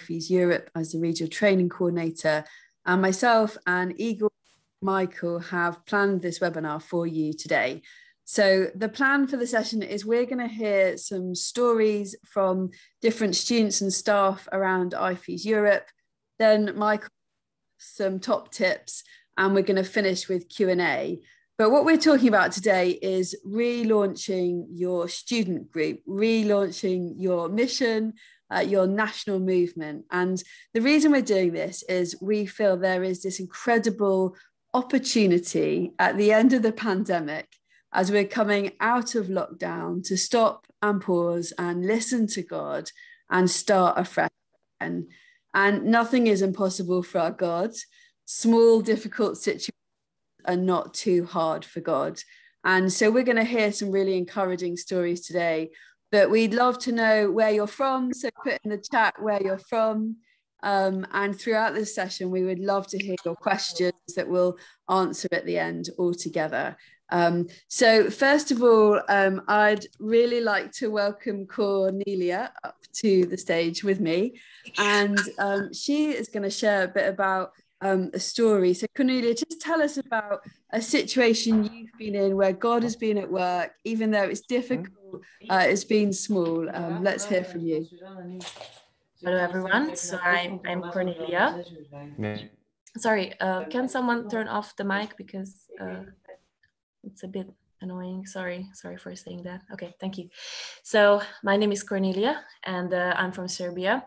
IFES Europe as the regional training coordinator. And myself and Igor Michael have planned this webinar for you today. So the plan for the session is we're going to hear some stories from different students and staff around IFES Europe. Then Michael, some top tips, and we're going to finish with Q&A. But what we're talking about today is relaunching your student group, relaunching your mission, uh, your national movement. And the reason we're doing this is we feel there is this incredible opportunity at the end of the pandemic as we're coming out of lockdown to stop and pause and listen to God and start afresh. And, and nothing is impossible for our God. Small, difficult situations are not too hard for God. And so we're going to hear some really encouraging stories today but we'd love to know where you're from. So put in the chat where you're from. Um, and throughout this session, we would love to hear your questions that we'll answer at the end all together. Um, so first of all, um, I'd really like to welcome Cornelia up to the stage with me. And um, she is going to share a bit about um, a story. So Cornelia, just tell us about a situation you've been in where God has been at work, even though it's difficult, uh, it's been small. Um, let's hear from you. Hello, everyone. So I'm, I'm Cornelia. Sorry, uh, can someone turn off the mic because uh, it's a bit annoying. Sorry, sorry for saying that. Okay, thank you. So my name is Cornelia and uh, I'm from Serbia.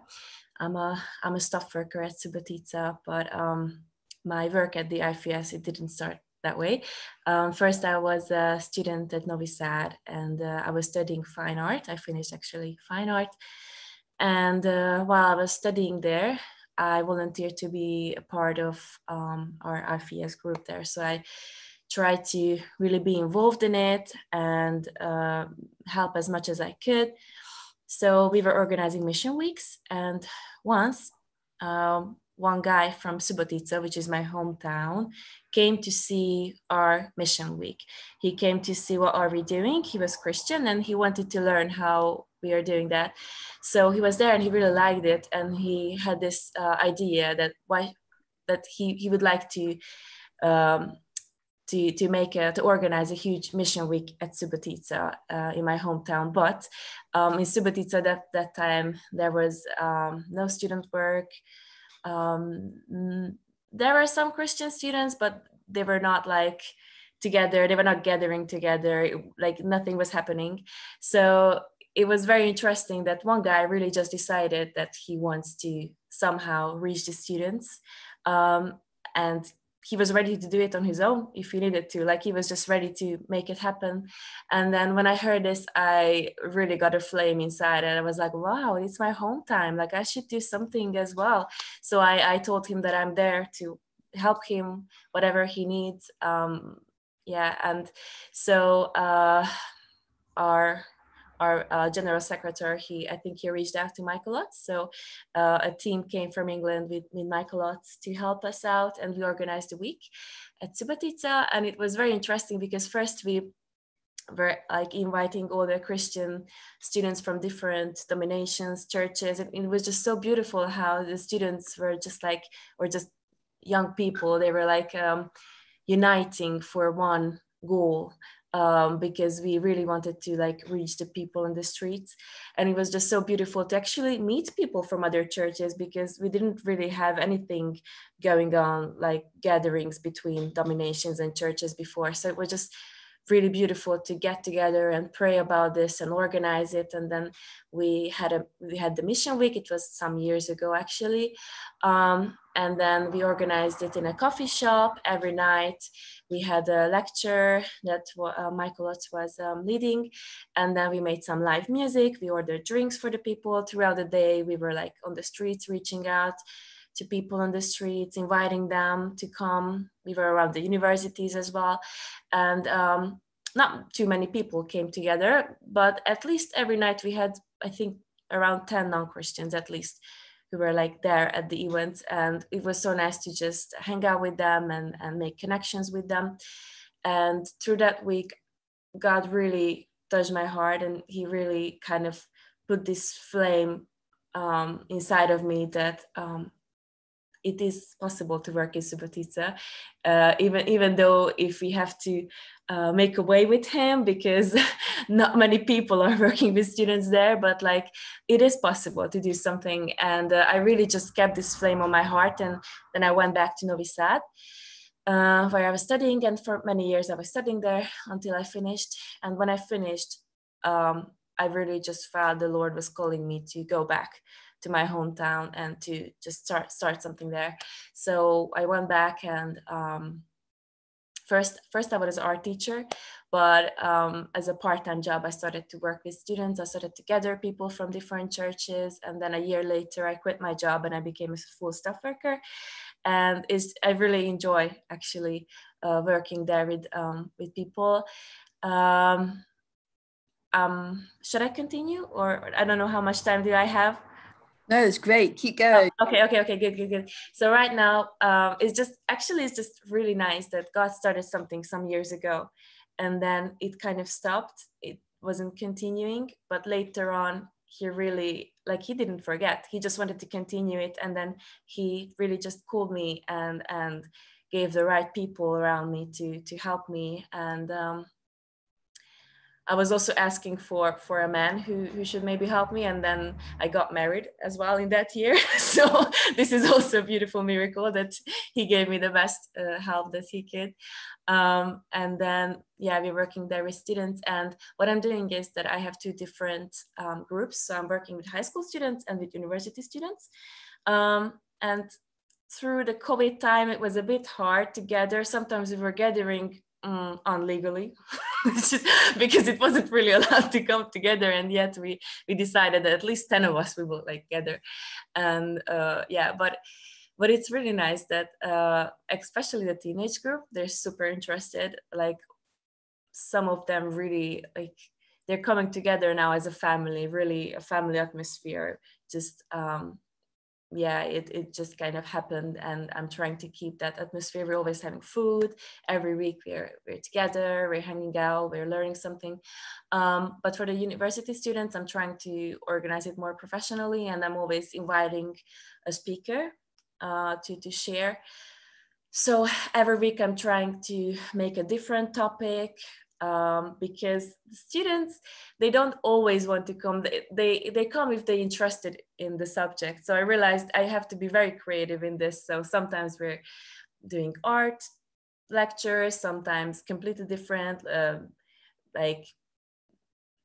I'm a I'm a staff worker at Subotica, but um, my work at the IFES, it didn't start that way. Um, first, I was a student at Novi Sad, and uh, I was studying fine art. I finished actually fine art, and uh, while I was studying there, I volunteered to be a part of um, our IFES group there. So I tried to really be involved in it and uh, help as much as I could. So we were organizing mission weeks, and once um, one guy from Subotica, which is my hometown, came to see our mission week. He came to see what are we doing. He was Christian and he wanted to learn how we are doing that. So he was there and he really liked it. And he had this uh, idea that why that he, he would like to um, to, to make a, to organize a huge mission week at Subotica uh, in my hometown. But um, in Subotica that that time there was um, no student work. Um, there were some Christian students, but they were not like together. They were not gathering together. Like nothing was happening. So it was very interesting that one guy really just decided that he wants to somehow reach the students um, and he was ready to do it on his own if he needed to like he was just ready to make it happen. And then when i heard this i really got a flame inside and i was like wow it's my home time like i should do something as well. So i, I told him that i'm there to help him whatever he needs um, yeah and so uh, our our uh, general secretary, he I think he reached out to Michael Ots. So uh, a team came from England with, with Michael Ots to help us out, and we organized a week at Subotica. And it was very interesting because first we were like inviting all the Christian students from different dominations, churches, and it was just so beautiful how the students were just like, or just young people, they were like um, uniting for one goal um, because we really wanted to like reach the people in the streets. And it was just so beautiful to actually meet people from other churches because we didn't really have anything going on like gatherings between dominations and churches before. So it was just really beautiful to get together and pray about this and organize it. And then we had a we had the mission week. It was some years ago actually. Um, and then we organized it in a coffee shop. Every night we had a lecture that uh, michael Ots was um, leading. And then we made some live music. We ordered drinks for the people throughout the day. We were like on the streets reaching out to people on the streets, inviting them to come. We were around the universities as well. And um, not too many people came together, but at least every night we had, I think, around 10 non Christians at least who were like there at the event. And it was so nice to just hang out with them and, and make connections with them. And through that week, God really touched my heart and He really kind of put this flame um, inside of me that um, it is possible to work in Subotica, uh, even even though if we have to uh, make a way with him because not many people are working with students there, but like it is possible to do something. And uh, I really just kept this flame on my heart, and then I went back to Novi Sad. Uh, where I was studying, and for many years I was studying there until I finished. And when I finished, um, I really just felt the Lord was calling me to go back to my hometown and to just start start something there. So I went back and um, first first I was an art teacher, but um, as a part-time job I started to work with students. I started to gather people from different churches, and then a year later I quit my job and I became a full staff worker. And is I really enjoy actually uh, working there with um, with people. Um, um, should I continue or I don't know how much time do I have? No, it's great. Keep going. Oh, okay, okay, okay, good, good, good. So right now, um, it's just actually it's just really nice that God started something some years ago, and then it kind of stopped. It wasn't continuing, but later on, he really like he didn't forget. He just wanted to continue it, and then he really just called me and and gave the right people around me to to help me and um, I was also asking for for a man who who should maybe help me, and then I got married as well in that year. so this is also a beautiful miracle that he gave me the best uh, help that he could. Um, and then yeah, we're working there with students, and what I'm doing is that I have two different um, groups. So I'm working with high school students and with university students, um, and through the COVID time, it was a bit hard to gather. Sometimes we were gathering um, unlegally because it wasn't really allowed to come together and yet we we decided that at least 10 of us we will like gather. And uh, yeah but but it's really nice that uh, especially the teenage group they're super interested like some of them really like they're coming together now as a family really a family atmosphere just um, yeah it, it just kind of happened and i'm trying to keep that atmosphere. We're always having food. Every week we're, we're together we're hanging out we're learning something. Um, but for the university students i'm trying to organize it more professionally and i'm always inviting a speaker uh, to, to share. So every week i'm trying to make a different topic um, because students they don't always want to come. They, they they come if they're interested in the subject. So i realized i have to be very creative in this. So sometimes we're doing art lectures sometimes completely different uh, like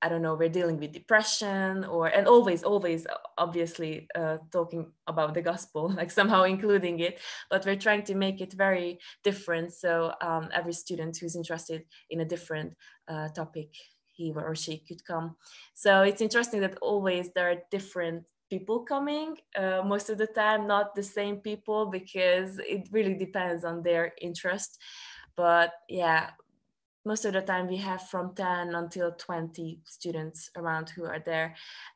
I don't know, we're dealing with depression or, and always, always, obviously, uh, talking about the gospel, like somehow including it, but we're trying to make it very different. So um, every student who's interested in a different uh, topic, he or she could come. So it's interesting that always there are different people coming uh, most of the time not the same people because it really depends on their interest but yeah most of the time we have from 10 until 20 students around who are there.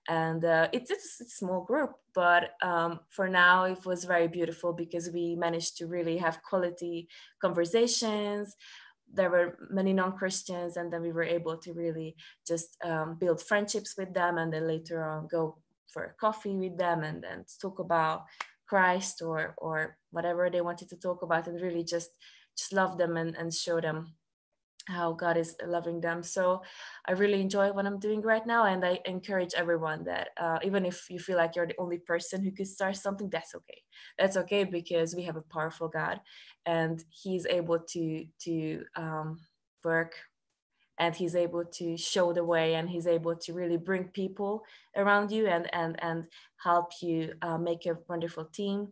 And uh, it's, it's, a small group but um, for now it was very beautiful because we managed to really have quality conversations. There were many non-christians and then we were able to really just um, build friendships with them and then later on go for coffee with them and then talk about christ or or whatever they wanted to talk about and really just just love them and, and show them how God is loving them. So I really enjoy what I'm doing right now. And I encourage everyone that uh, even if you feel like you're the only person who could start something, that's okay. That's okay because we have a powerful God and He's able to, to um, work and he's able to show the way and he's able to really bring people around you and and and help you uh, make a wonderful team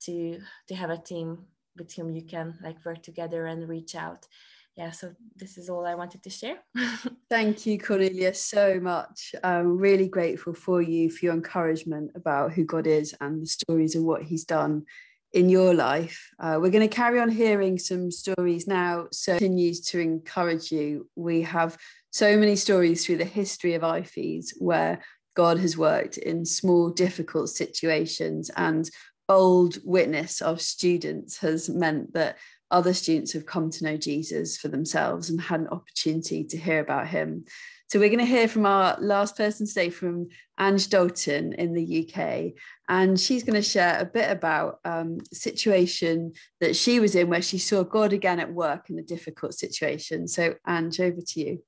to to have a team with whom you can like work together and reach out yeah, so this is all I wanted to share. Thank you, Cornelia, so much. I'm really grateful for you for your encouragement about who God is and the stories of what He's done in your life. Uh, we're going to carry on hearing some stories now, so continues to encourage you. We have so many stories through the history of IFES where God has worked in small, difficult situations and bold witness of students has meant that other students have come to know Jesus for themselves and had an opportunity to hear about him. So we're going to hear from our last person today from Ange Dalton in the UK. And she's going to share a bit about um, situation that she was in where she saw God again at work in a difficult situation. So Ange, over to you.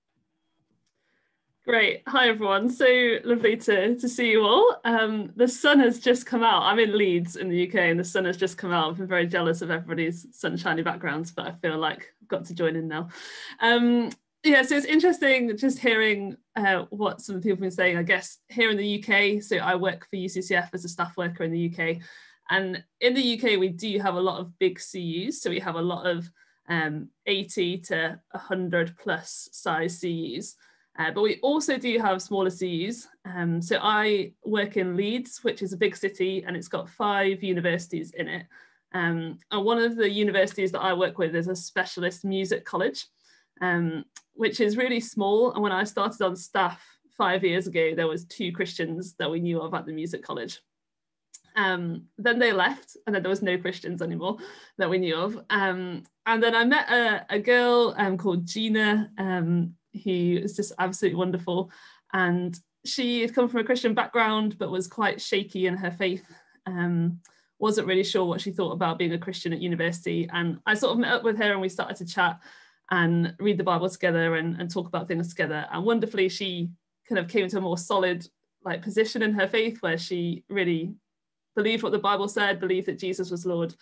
Great. Hi, everyone. So lovely to, to see you all. Um, the sun has just come out. I'm in Leeds in the UK and the sun has just come out. I've been very jealous of everybody's sunshiny backgrounds, but I feel like I've got to join in now. Um, yeah, so it's interesting just hearing uh, what some people have been saying. I guess here in the UK, so I work for UCCF as a staff worker in the UK. And in the UK, we do have a lot of big CUs. So we have a lot of um, 80 to 100 plus size CUs. Uh, but we also do have smaller CUs. Um, so I work in Leeds, which is a big city, and it's got five universities in it. Um, and one of the universities that I work with is a specialist music college, um, which is really small. And when I started on staff five years ago, there was two Christians that we knew of at the music college. Um, then they left, and then there was no Christians anymore that we knew of. Um, and then I met a, a girl um, called Gina, um, who is just absolutely wonderful. And she had come from a Christian background, but was quite shaky in her faith. Um, wasn't really sure what she thought about being a Christian at university. And I sort of met up with her and we started to chat and read the Bible together and, and talk about things together. And wonderfully, she kind of came to a more solid like position in her faith where she really believed what the Bible said, believed that Jesus was Lord.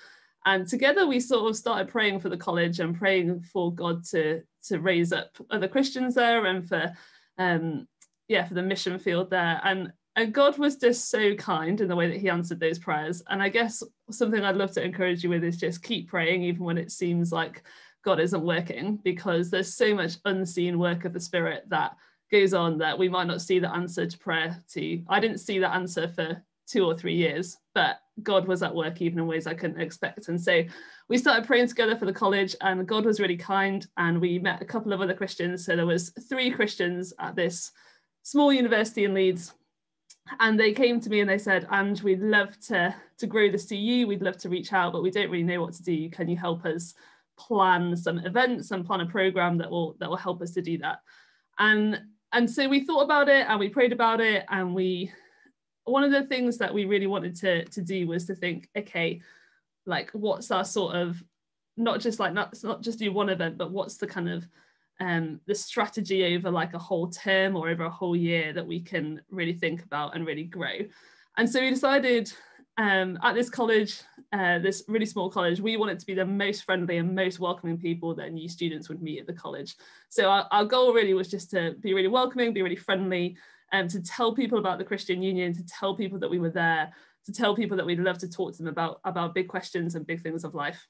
And together we sort of started praying for the college and praying for God to, to raise up other Christians there and for um, yeah, for the mission field there. And and God was just so kind in the way that He answered those prayers. And I guess something I'd love to encourage you with is just keep praying, even when it seems like God isn't working, because there's so much unseen work of the Spirit that goes on that we might not see the answer to prayer to. I didn't see the answer for two or three years, but God was at work even in ways I couldn't expect. And so we started praying together for the college, and God was really kind. And we met a couple of other Christians. So there was three Christians at this small university in Leeds. And they came to me and they said, and we'd love to, to grow the CU, we'd love to reach out, but we don't really know what to do. Can you help us plan some events and plan a program that will that will help us to do that? And and so we thought about it and we prayed about it and we one of the things that we really wanted to, to do was to think, okay, like what's our sort of not just like not, not just do one event, but what's the kind of um, the strategy over like a whole term or over a whole year that we can really think about and really grow. And so we decided um, at this college, uh, this really small college, we wanted to be the most friendly and most welcoming people that new students would meet at the college. So our, our goal really was just to be really welcoming, be really friendly, um, to tell people about the Christian Union, to tell people that we were there, to tell people that we'd love to talk to them about, about big questions and big things of life.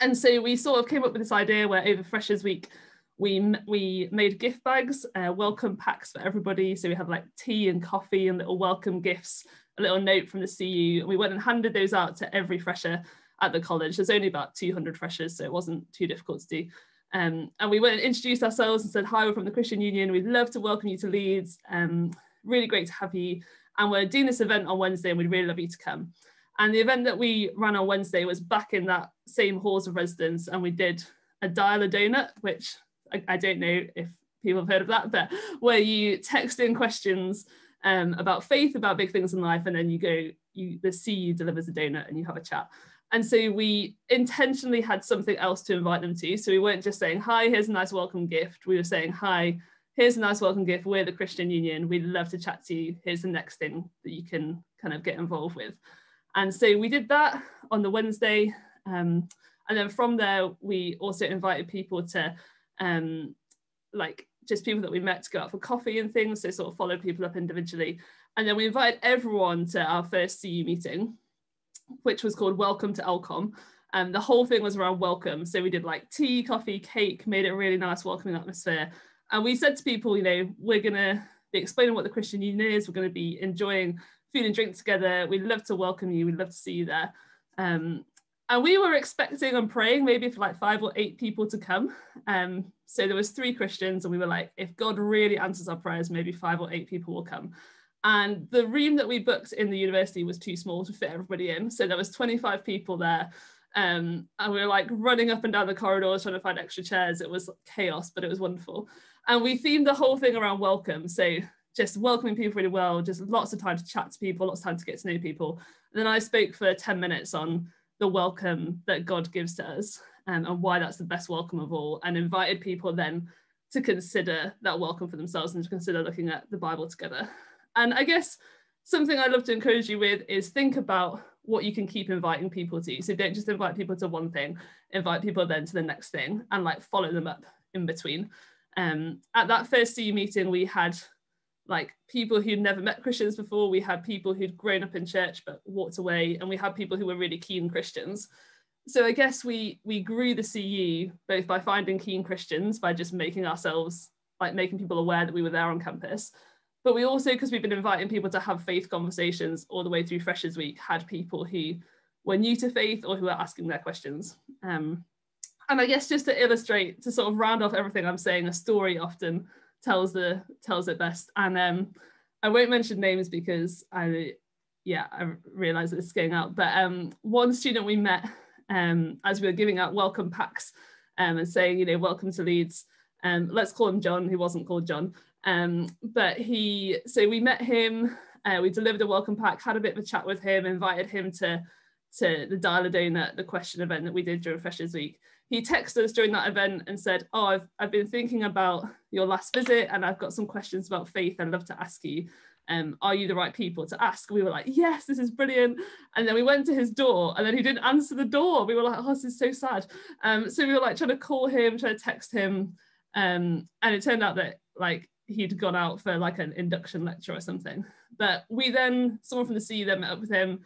And so we sort of came up with this idea where over Freshers Week, we, we made gift bags, uh, welcome packs for everybody. So we had like tea and coffee and little welcome gifts, a little note from the CU. And we went and handed those out to every fresher at the college. There's only about 200 freshers, so it wasn't too difficult to do. Um, and we went and introduced ourselves and said, hi, we're from the Christian Union. We'd love to welcome you to Leeds. Um, really great to have you. And we're doing this event on Wednesday and we'd really love you to come. And the event that we ran on Wednesday was back in that same halls of residence. And we did a dial a donut, which I, I don't know if people have heard of that, but where you text in questions um, about faith, about big things in life, and then you go, you the CU delivers a donut and you have a chat. And so we intentionally had something else to invite them to. So we weren't just saying, hi, here's a nice welcome gift. We were saying, hi, here's a nice welcome gift. We're the Christian Union. We'd love to chat to you. Here's the next thing that you can kind of get involved with. And so we did that on the Wednesday. Um, and then from there, we also invited people to um, like just people that we met to go out for coffee and things. So sort of followed people up individually. And then we invited everyone to our first CU meeting which was called Welcome to Elcom. And the whole thing was around welcome. So we did like tea, coffee, cake, made it a really nice, welcoming atmosphere. And we said to people, you know, we're going to be explaining what the Christian Union is. We're going to be enjoying food and drink together. We'd love to welcome you. We'd love to see you there. Um, and we were expecting and praying maybe for like five or eight people to come. Um, so there was three Christians, and we were like, if God really answers our prayers, maybe five or eight people will come. And the room that we booked in the university was too small to fit everybody in. So there was 25 people there. Um, and we were like running up and down the corridors trying to find extra chairs. It was chaos, but it was wonderful. And we themed the whole thing around welcome. So just welcoming people really well, just lots of time to chat to people, lots of time to get to know people. And then I spoke for 10 minutes on the welcome that God gives to us um, and why that's the best welcome of all, and invited people then to consider that welcome for themselves and to consider looking at the Bible together. And I guess something I'd love to encourage you with is think about what you can keep inviting people to. So don't just invite people to one thing, invite people then to the next thing and like follow them up in between. Um, at that first CU meeting, we had like people who'd never met Christians before. We had people who'd grown up in church but walked away, and we had people who were really keen Christians. So I guess we we grew the CU both by finding keen Christians by just making ourselves like making people aware that we were there on campus, but we also because we've been inviting people to have faith conversations all the way through Freshers Week had people who were new to faith or who were asking their questions. Um, and I guess just to illustrate to sort of round off everything I'm saying, a story often tells the tells it best. And um, I won't mention names because I, yeah, I realise it's getting out. But um, one student we met um, as we were giving out welcome packs um, and saying, you know, welcome to Leeds. Um, let's call him John, who wasn't called John. Um, but he, so we met him. Uh, we delivered a welcome pack, had a bit of a chat with him, invited him to to the dial a donut, the question event that we did during Freshers Week he texted us during that event and said, Oh, I've, I've been thinking about your last visit and I've got some questions about faith I'd love to ask you. Um, are you the right people to ask? We were like, yes, this is brilliant. And then we went to his door and then he didn't answer the door. We were like, oh, this is so sad. Um, so we were like trying to call him, trying to text him. Um, and it turned out that like he'd gone out for like an induction lecture or something. But we then, someone from the CU then met up with him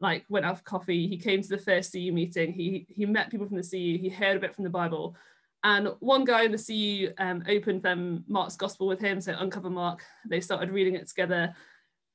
like went out for coffee. He came to the first CU meeting. He he met people from the CU. He heard a bit from the Bible. And one guy in the CU um, opened them Mark's Gospel with him, so Uncover Mark. They started reading it together,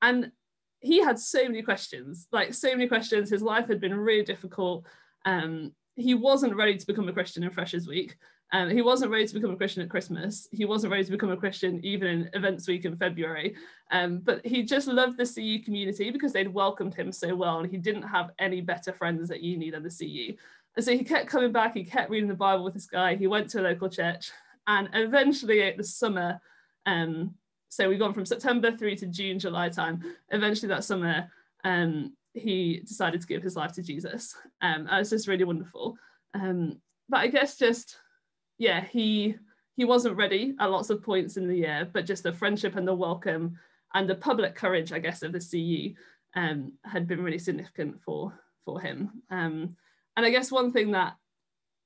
and he had so many questions, like so many questions. His life had been really difficult. Um, he wasn't ready to become a Christian in Freshers Week. Um, he wasn't ready to become a Christian at Christmas. He wasn't ready to become a Christian even in Events Week in February. Um, but he just loved the CU community because they'd welcomed him so well, and he didn't have any better friends at uni than the CU. And so he kept coming back. He kept reading the Bible with this guy. He went to a local church, and eventually, at the summer, um, so we've gone from September through to June, July time. Eventually, that summer, um, he decided to give his life to Jesus. Um, and it's just really wonderful. Um, but I guess just yeah, he he wasn't ready at lots of points in the year, but just the friendship and the welcome and the public courage, I guess, of the CU um, had been really significant for for him. Um, and I guess one thing that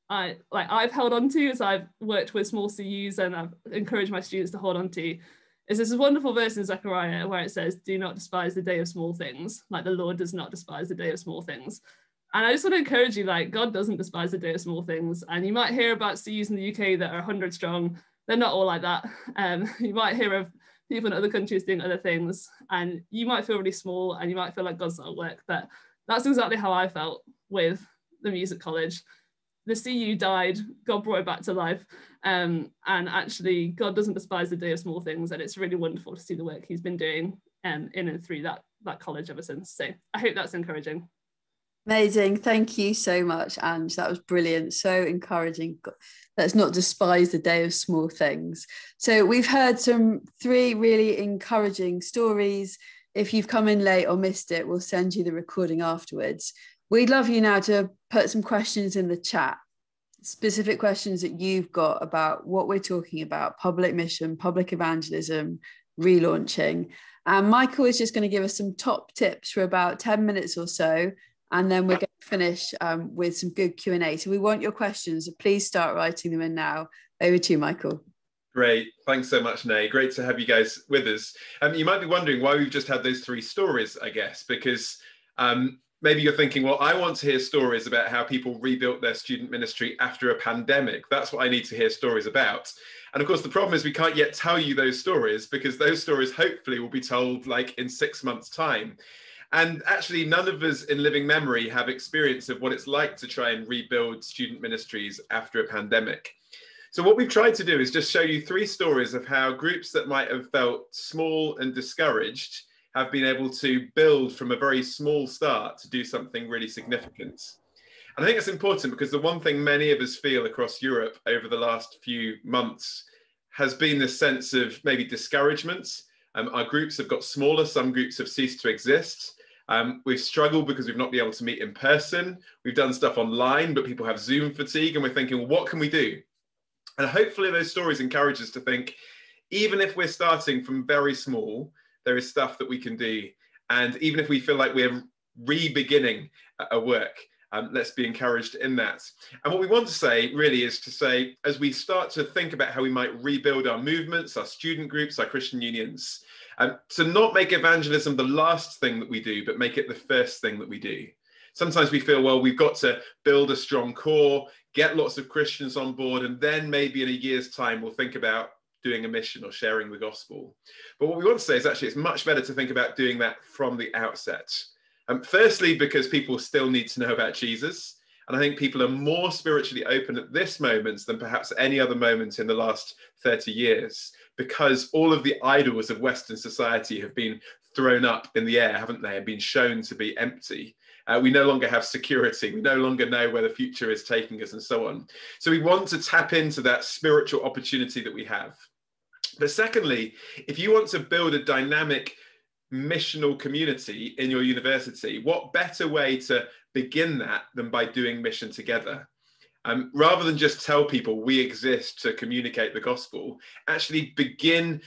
I like I've held on to as I've worked with small CUs and I've encouraged my students to hold on to is this wonderful verse in Zechariah where it says, Do not despise the day of small things, like the Lord does not despise the day of small things. And I just want to encourage you, like, God doesn't despise the day of small things. And you might hear about CUs in the UK that are 100 strong. They're not all like that. Um, you might hear of people in other countries doing other things. And you might feel really small and you might feel like God's not at work. But that's exactly how I felt with the music college. The CU died, God brought it back to life. Um, and actually, God doesn't despise the day of small things. And it's really wonderful to see the work he's been doing um, in and through that, that college ever since. So I hope that's encouraging. Amazing. Thank you so much, Ange. That was brilliant. So encouraging. Let's not despise the day of small things. So, we've heard some three really encouraging stories. If you've come in late or missed it, we'll send you the recording afterwards. We'd love you now to put some questions in the chat, specific questions that you've got about what we're talking about public mission, public evangelism, relaunching. And Michael is just going to give us some top tips for about 10 minutes or so and then we're going to finish um, with some good q&a so we want your questions so please start writing them in now over to you michael Great. Thanks so much, Nay. Great to have you guys with us. Um, you might be wondering why we've just had those three stories, I guess, because um, maybe you're thinking, well, I want to hear stories about how people rebuilt their student ministry after a pandemic. That's what I need to hear stories about. And of course, the problem is we can't yet tell you those stories because those stories hopefully will be told like in six months' time. And actually, none of us in living memory have experience of what it's like to try and rebuild student ministries after a pandemic. So, what we've tried to do is just show you three stories of how groups that might have felt small and discouraged have been able to build from a very small start to do something really significant. And I think it's important because the one thing many of us feel across Europe over the last few months has been this sense of maybe discouragement. Um, our groups have got smaller, some groups have ceased to exist. Um, we've struggled because we've not been able to meet in person. We've done stuff online, but people have Zoom fatigue, and we're thinking, well, what can we do? And hopefully, those stories encourage us to think, even if we're starting from very small, there is stuff that we can do. And even if we feel like we're re beginning a work, um, let's be encouraged in that. And what we want to say really is to say, as we start to think about how we might rebuild our movements, our student groups, our Christian unions, um, to not make evangelism the last thing that we do, but make it the first thing that we do. Sometimes we feel, well, we've got to build a strong core, get lots of Christians on board, and then maybe in a year's time, we'll think about doing a mission or sharing the gospel. But what we want to say is actually it's much better to think about doing that from the outset. Um, firstly, because people still need to know about Jesus. And I think people are more spiritually open at this moment than perhaps any other moment in the last 30 years, because all of the idols of Western society have been thrown up in the air, haven't they, and been shown to be empty. Uh, we no longer have security. We no longer know where the future is taking us, and so on. So we want to tap into that spiritual opportunity that we have. But secondly, if you want to build a dynamic missional community in your university, what better way to begin that than by doing mission together? Um, rather than just tell people we exist to communicate the gospel, actually begin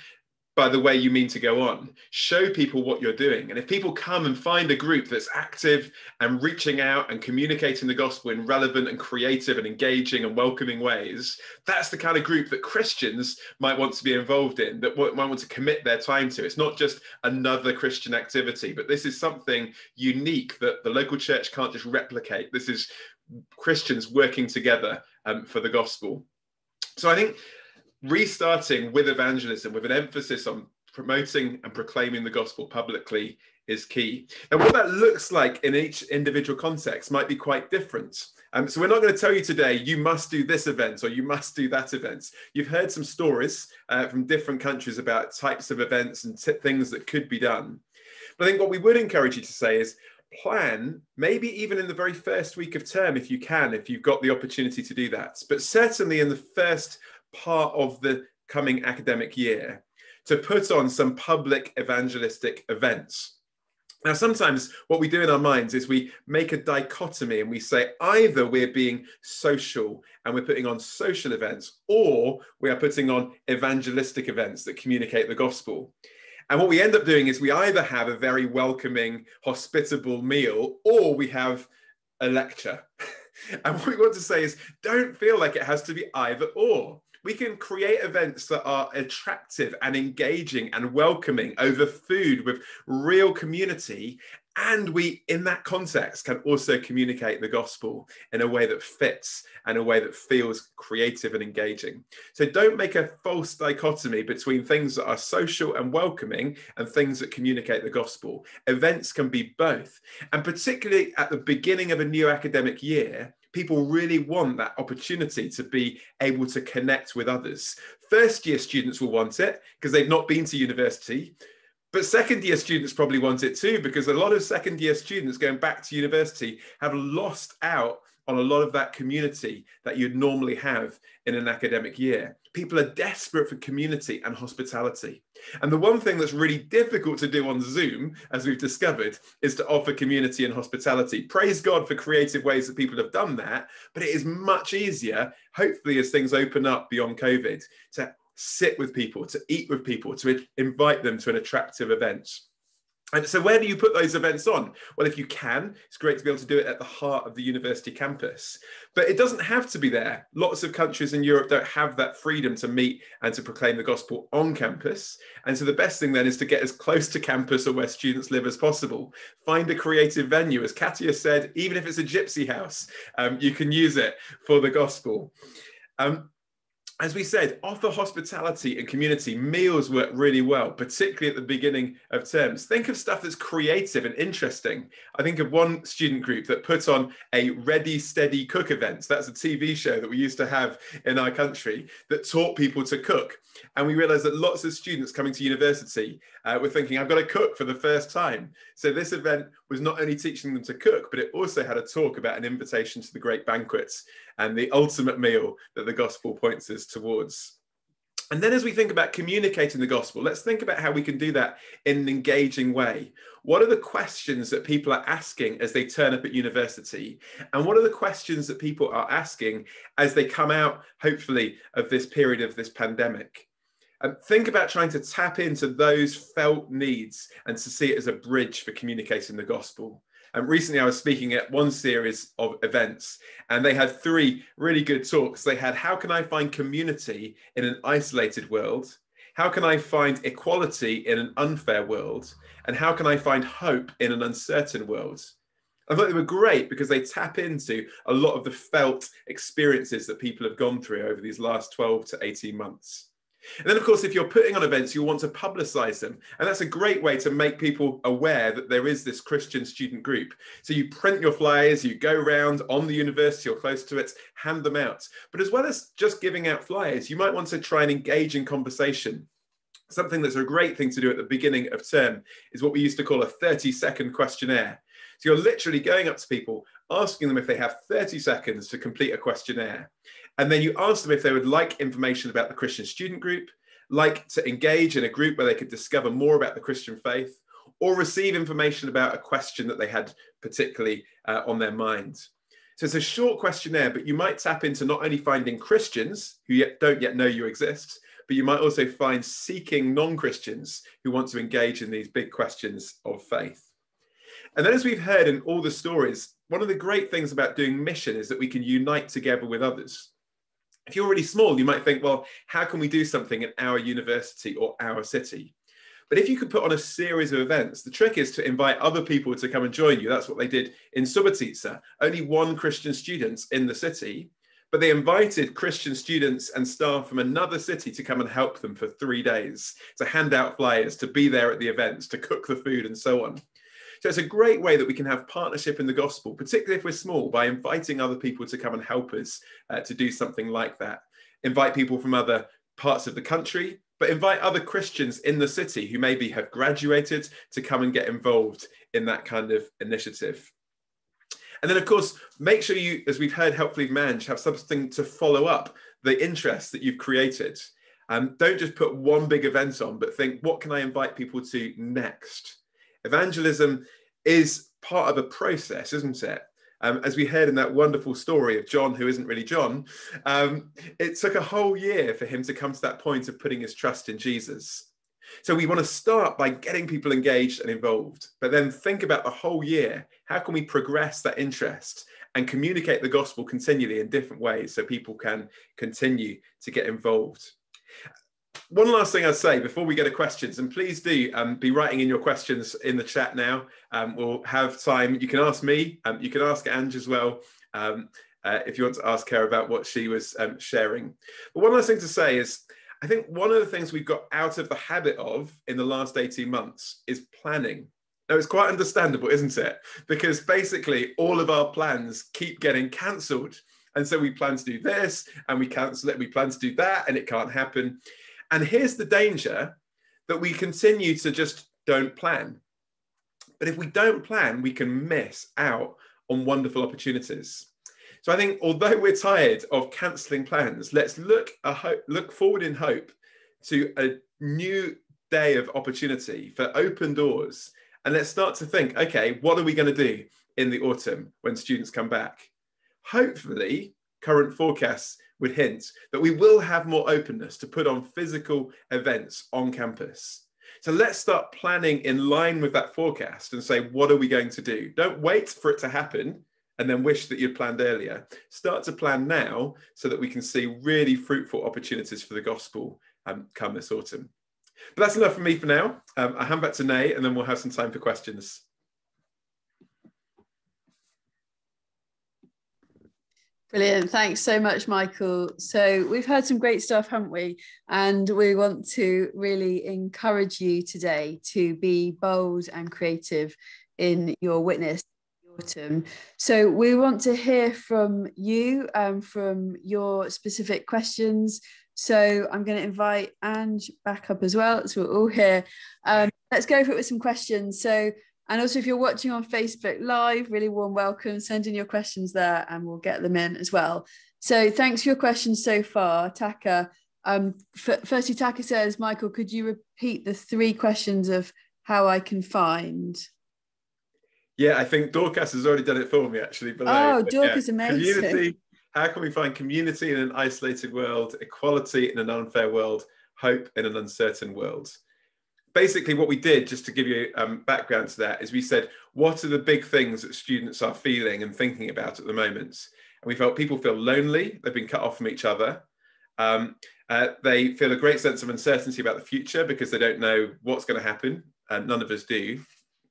by the way you mean to go on. Show people what you're doing. And if people come and find a group that's active and reaching out and communicating the gospel in relevant and creative and engaging and welcoming ways, that's the kind of group that Christians might want to be involved in, that might want to commit their time to. It's not just another Christian activity, but this is something unique that the local church can't just replicate. This is Christians working together um, for the gospel. So I think restarting with evangelism with an emphasis on promoting and proclaiming the gospel publicly is key. And what that looks like in each individual context might be quite different. Um, so we're not going to tell you today, you must do this event or you must do that event. You've heard some stories uh, from different countries about types of events and things that could be done. But I think what we would encourage you to say is plan, maybe even in the very first week of term, if you can, if you've got the opportunity to do that. But certainly in the first part of the coming academic year to put on some public evangelistic events. Now, sometimes what we do in our minds is we make a dichotomy and we say either we're being social and we're putting on social events, or we are putting on evangelistic events that communicate the gospel. And what we end up doing is we either have a very welcoming, hospitable meal, or we have a lecture. and what we want to say is don't feel like it has to be either or we can create events that are attractive and engaging and welcoming over food with real community. And we in that context can also communicate the gospel in a way that fits and a way that feels creative and engaging. So don't make a false dichotomy between things that are social and welcoming and things that communicate the gospel. Events can be both. And particularly at the beginning of a new academic year people really want that opportunity to be able to connect with others. First year students will want it because they've not been to university. But second year students probably want it too because a lot of second year students going back to university have lost out on a lot of that community that you'd normally have in an academic year. People are desperate for community and hospitality. And the one thing that's really difficult to do on Zoom, as we've discovered, is to offer community and hospitality. Praise God for creative ways that people have done that, but it is much easier, hopefully, as things open up beyond COVID, to sit with people, to eat with people, to invite them to an attractive event. And so, where do you put those events on? Well, if you can, it's great to be able to do it at the heart of the university campus. But it doesn't have to be there. Lots of countries in Europe don't have that freedom to meet and to proclaim the gospel on campus. And so, the best thing then is to get as close to campus or where students live as possible. Find a creative venue. As Katia said, even if it's a gypsy house, um, you can use it for the gospel. Um, as we said, offer hospitality and community. Meals work really well, particularly at the beginning of terms. Think of stuff that's creative and interesting. I think of one student group that put on a Ready Steady Cook event. That's a TV show that we used to have in our country that taught people to cook. And we realized that lots of students coming to university uh, were thinking, I've got to cook for the first time. So this event was not only teaching them to cook, but it also had a talk about an invitation to the great banquets and the ultimate meal that the gospel points us towards. And then as we think about communicating the gospel, let's think about how we can do that in an engaging way. What are the questions that people are asking as they turn up at university? And what are the questions that people are asking as they come out, hopefully, of this period of this pandemic? And think about trying to tap into those felt needs and to see it as a bridge for communicating the gospel. Recently, I was speaking at one series of events, and they had three really good talks. They had How can I find community in an isolated world? How can I find equality in an unfair world? And how can I find hope in an uncertain world? I thought they were great because they tap into a lot of the felt experiences that people have gone through over these last 12 to 18 months. And then, of course, if you're putting on events, you'll want to publicize them. And that's a great way to make people aware that there is this Christian student group. So you print your flyers, you go around on the university or close to it, hand them out. But as well as just giving out flyers, you might want to try and engage in conversation. Something that's a great thing to do at the beginning of term is what we used to call a 30 second questionnaire. So you're literally going up to people, asking them if they have 30 seconds to complete a questionnaire. And then you ask them if they would like information about the Christian student group, like to engage in a group where they could discover more about the Christian faith, or receive information about a question that they had particularly uh, on their mind. So it's a short questionnaire, but you might tap into not only finding Christians who yet don't yet know you exist, but you might also find seeking non Christians who want to engage in these big questions of faith. And then, as we've heard in all the stories, one of the great things about doing mission is that we can unite together with others if you're really small, you might think, well, how can we do something in our university or our city? But if you could put on a series of events, the trick is to invite other people to come and join you. That's what they did in Subotica. Only one Christian student in the city, but they invited Christian students and staff from another city to come and help them for three days, to hand out flyers, to be there at the events, to cook the food, and so on. So it's a great way that we can have partnership in the gospel, particularly if we're small, by inviting other people to come and help us uh, to do something like that. Invite people from other parts of the country, but invite other Christians in the city who maybe have graduated to come and get involved in that kind of initiative. And then, of course, make sure you, as we've heard helpfully Manj, have something to follow up the interest that you've created. Um, don't just put one big event on, but think, what can I invite people to next? Evangelism is part of a process, isn't it? Um, as we heard in that wonderful story of John, who isn't really John, um, it took a whole year for him to come to that point of putting his trust in Jesus. So we want to start by getting people engaged and involved, but then think about the whole year. How can we progress that interest and communicate the gospel continually in different ways so people can continue to get involved? One last thing I'd say before we go to questions, and please do um, be writing in your questions in the chat now. Um, we'll have time. You can ask me. Um, you can ask Ange as well um, uh, if you want to ask her about what she was um, sharing. But one last thing to say is, I think one of the things we've got out of the habit of in the last 18 months is planning. Now, it's quite understandable, isn't it? Because basically all of our plans keep getting cancelled. And so we plan to do this and we cancel it, we plan to do that, and it can't happen. And here's the danger that we continue to just don't plan. But if we don't plan, we can miss out on wonderful opportunities. So I think although we're tired of cancelling plans, let's look hope, look forward in hope to a new day of opportunity for open doors. And let's start to think, okay, what are we going to do in the autumn when students come back? Hopefully, current forecasts would hint that we will have more openness to put on physical events on campus. So let's start planning in line with that forecast and say, what are we going to do? Don't wait for it to happen and then wish that you'd planned earlier. Start to plan now so that we can see really fruitful opportunities for the gospel um, come this autumn. But that's enough for me for now. Um, I hand back to Nay and then we'll have some time for questions. Brilliant. Thanks so much, Michael. So, we've heard some great stuff, haven't we? And we want to really encourage you today to be bold and creative in your witness autumn. So, we want to hear from you, and from your specific questions. So, I'm going to invite Ange back up as well. So, we're all here. Um, let's go for it with some questions. So, and also, if you're watching on Facebook Live, really warm welcome. Send in your questions there and we'll get them in as well. So, thanks for your questions so far. Taka, Um, firstly, Taka says, Michael, could you repeat the three questions of how I can find? Yeah, I think Dorcas has already done it for me actually. Below. Oh, Dorcas yeah, amazing. Community. How can we find community in an isolated world, equality in an unfair world, hope in an uncertain world? Basically, what we did, just to give you um, background to that, is we said, what are the big things that students are feeling and thinking about at the moment? And we felt people feel lonely, they've been cut off from each other. Um, uh, they feel a great sense of uncertainty about the future because they don't know what's going to happen. And none of us do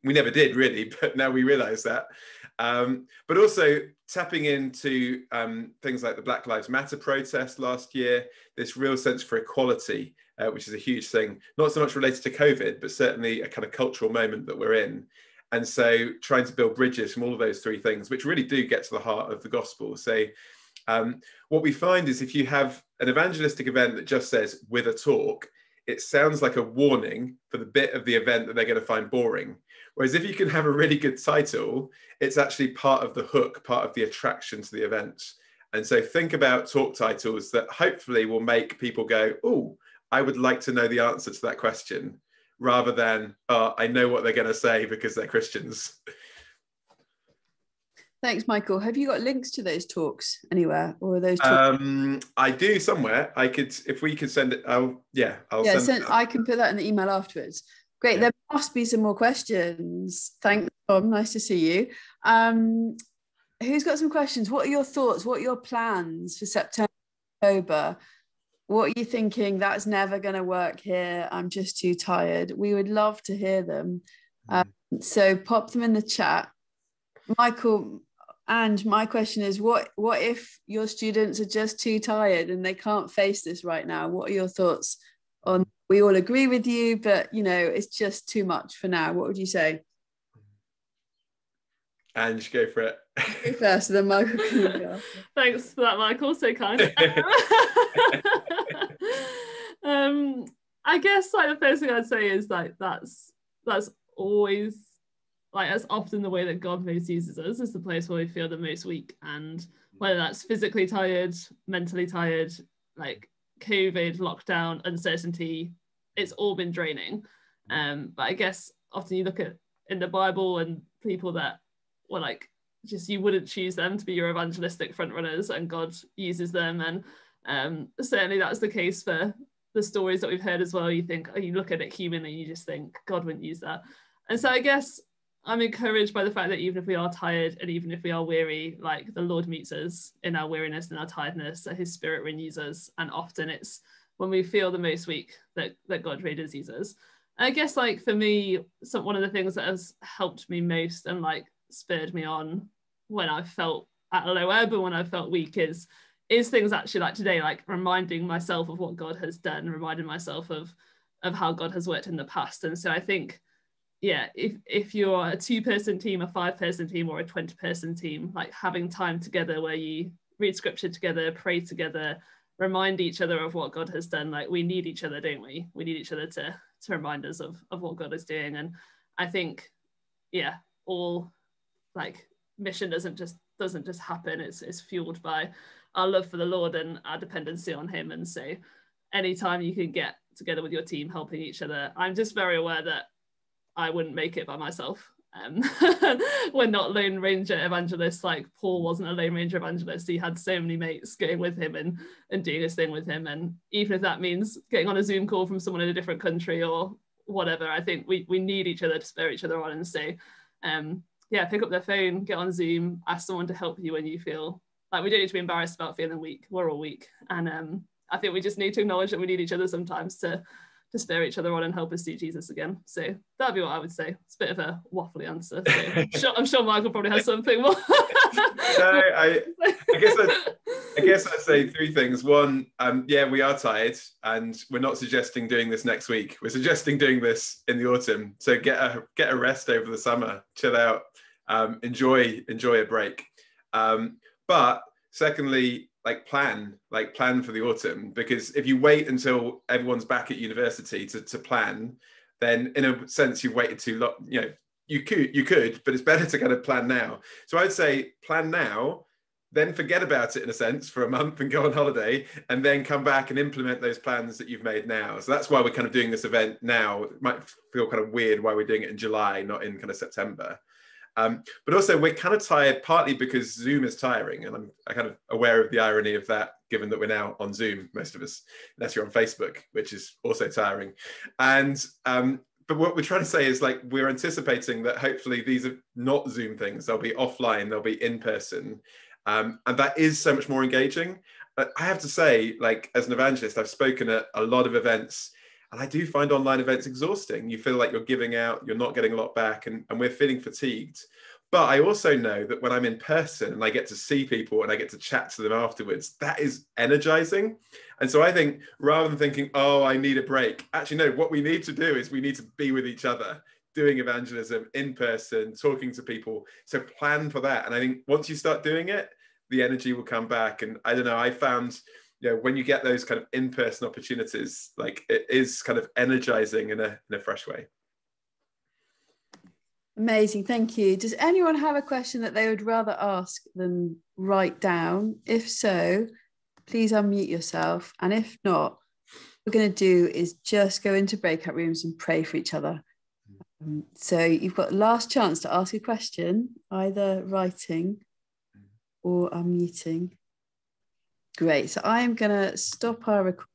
we never did really, but now we realize that. Um, but also tapping into um, things like the Black Lives Matter protest last year, this real sense for equality, uh, which is a huge thing, not so much related to COVID, but certainly a kind of cultural moment that we're in. And so trying to build bridges from all of those three things, which really do get to the heart of the gospel. So um, what we find is if you have an evangelistic event that just says with a talk, it sounds like a warning for the bit of the event that they're going to find boring. Whereas if you can have a really good title, it's actually part of the hook, part of the attraction to the event. And so think about talk titles that hopefully will make people go, oh, I would like to know the answer to that question, rather than, oh, I know what they're going to say because they're Christians. Thanks, Michael. Have you got links to those talks anywhere, or are those? Talks- um, I do somewhere. I could, if we could send it. I'll, yeah, I'll yeah. Send, I can put that in the email afterwards. Great. Yeah. There must be some more questions. Thanks, Tom. Nice to see you. Um, who's got some questions? What are your thoughts? What are your plans for September, October? What are you thinking? That's never going to work here. I'm just too tired. We would love to hear them. Mm. Um, so pop them in the chat. Michael, and my question is what what if your students are just too tired and they can't face this right now? What are your thoughts on we all agree with you, but you know, it's just too much for now. What would you say? And just go for it. Go first, then Michael Thanks for that, Michael. So kind. um, I guess like the first thing I'd say is like that's that's always like that's often the way that God most uses us is the place where we feel the most weak, and whether that's physically tired, mentally tired, like COVID, lockdown, uncertainty, it's all been draining. Um, but I guess often you look at in the Bible and people that were like just you wouldn't choose them to be your evangelistic front runners, and God uses them, and um, certainly that's the case for the stories that we've heard as well. You think oh, you look at it humanly, you just think God wouldn't use that, and so I guess I'm encouraged by the fact that even if we are tired and even if we are weary, like the Lord meets us in our weariness and our tiredness, that His Spirit renews us, and often it's when we feel the most weak that, that God really does use us. And I guess like for me, some one of the things that has helped me most and like spurred me on when I felt at a low ebb and when I felt weak is is things actually like today, like reminding myself of what God has done, reminding myself of of how God has worked in the past. And so I think, yeah, if if you're a two-person team, a five-person team, or a 20-person team, like having time together where you read scripture together, pray together, remind each other of what God has done. Like we need each other, don't we? We need each other to to remind us of of what God is doing. And I think, yeah, all like mission doesn't just doesn't just happen. It's it's fueled by our love for the Lord and our dependency on Him. And so, anytime you can get together with your team, helping each other, I'm just very aware that I wouldn't make it by myself. Um, we're not lone ranger evangelists like Paul wasn't a lone ranger evangelist. He had so many mates going with him and, and doing his thing with him. And even if that means getting on a Zoom call from someone in a different country or whatever, I think we, we need each other to spur each other on and say, um, yeah, pick up their phone, get on Zoom, ask someone to help you when you feel like we don't need to be embarrassed about feeling weak. We're all weak. And um, I think we just need to acknowledge that we need each other sometimes to to spare each other on and help us see Jesus again. So that'd be what I would say. It's a bit of a waffly answer. So I'm, sure, I'm, sure, Michael probably has something more. no, I, I guess I, I guess I'd say three things. One, um, yeah, we are tired, and we're not suggesting doing this next week. We're suggesting doing this in the autumn. So get a get a rest over the summer, chill out, um, enjoy enjoy a break. Um, but secondly, like plan like plan for the autumn because if you wait until everyone's back at university to, to plan then in a sense you've waited too long you know you could you could but it's better to kind of plan now. So i'd say plan now then forget about it in a sense for a month and go on holiday and then come back and implement those plans that you've made now. So that's why we're kind of doing this event now. It might feel kind of weird why we're doing it in july not in kind of september um, but also we're kind of tired partly because zoom is tiring and i'm kind of aware of the irony of that given that we're now on zoom most of us unless you're on facebook which is also tiring and um, but what we're trying to say is like we're anticipating that hopefully these are not zoom things they'll be offline they'll be in person um, and that is so much more engaging. But I have to say, like as an evangelist, I've spoken at a lot of events, and I do find online events exhausting. You feel like you're giving out, you're not getting a lot back, and, and we're feeling fatigued. But I also know that when I'm in person and I get to see people and I get to chat to them afterwards, that is energizing. And so I think rather than thinking, oh, I need a break, actually, no, what we need to do is we need to be with each other doing evangelism in person, talking to people. So plan for that. And I think once you start doing it, the energy will come back. And I don't know, I found, you know, when you get those kind of in-person opportunities, like it is kind of energizing in a in a fresh way. Amazing, thank you. Does anyone have a question that they would rather ask than write down? If so, please unmute yourself. And if not, we're going to do is just go into breakout rooms and pray for each other. Um, so you've got last chance to ask a question, either writing or unmuting. Great. So I'm going to stop our recording.